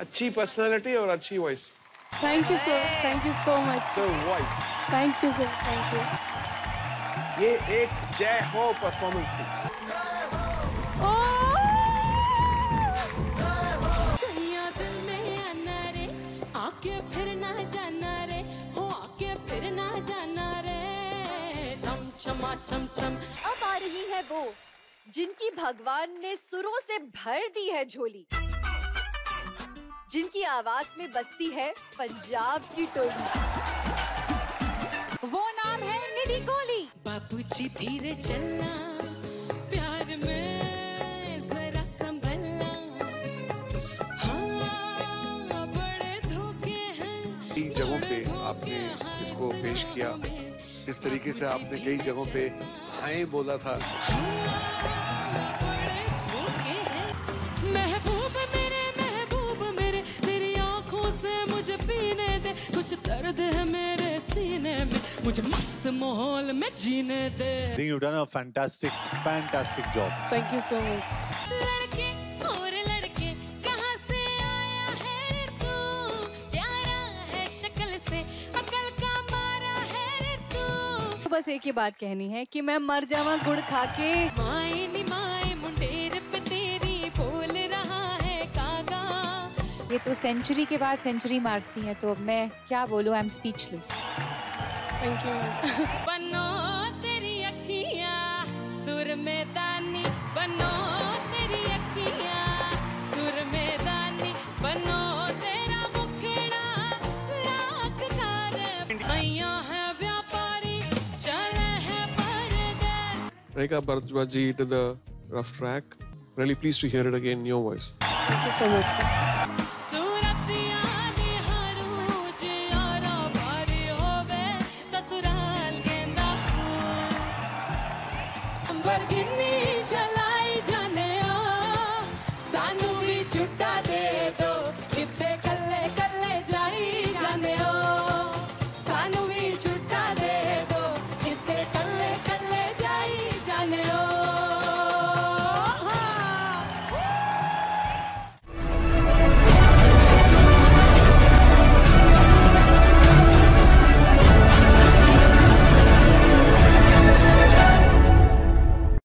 अच्छी पर्सनालिटी और अच्छी voice thank you sir thank you so much the voice thank you sir thank you ये एक जय हो परफॉर्मेंस थी। कहिया दिल हो आ रही है वो जिनकी भगवान ने सुरों से भर दी है झोली। जिनकी आवाज़ में बसती है पंजाब की टोली। वो नाम है निधि कोहली। बाबूजी धीरे चलना प्यार में जरा संभलना। हाँ बड़े धोखे हैं कई जगहों पे आपने इसको पेश किया। जिस तरीके से आपने कई जगहों पे हाय बोला था? महबूब मेरे महबूब मेरे तेरी आँखों से मुझे पीने दे। कुछ दर्द है मेरे सीने में मुझे मस्त माहौल में जीने दे। I think you've done a fantastic, fantastic job. Thank you so much बस एक ही बात कहनी है कि मैं मर जावा गुड़ खा के। माए नी माए मुंडेर पे तेरी बोल रहा है कागा। ये तो सेंचुरी के बाद सेंचुरी मारती है तो अब मैं क्या बोलूँ? I am speechless thank you Rekha Bharadwaj did the rough track. Really pleased to hear it again in your voice. Thank you so much, sir. Give me